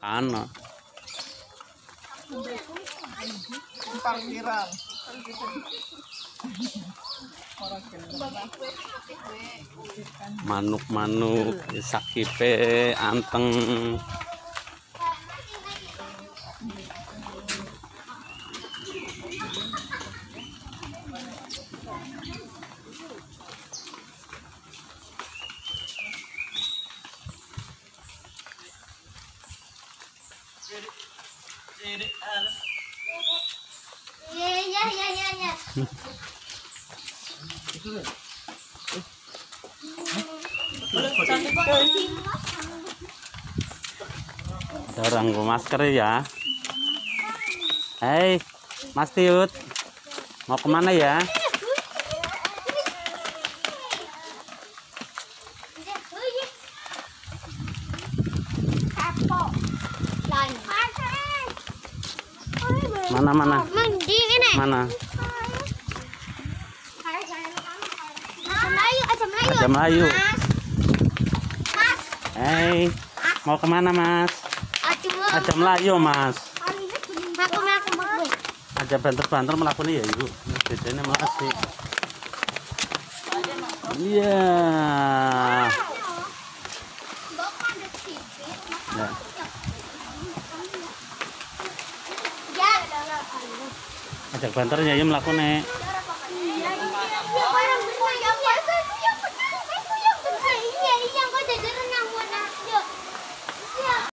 Ano? Parkiran. Manuk-manuk, sakipe, anteng. Iya iya iya iya iya. Ada orang masker ya. Hei, Mas Tiut. Mau ke mana ya? Mana mana? Ini. Mana? Aja Melayu. Hei, mau ke mana Mas? Aja Melayu Mas. Mau. Aja banter-banter melakukan ya ibu. Bedanya masih. Iya. Ya. Ya. ajak banternya ya melakukan nek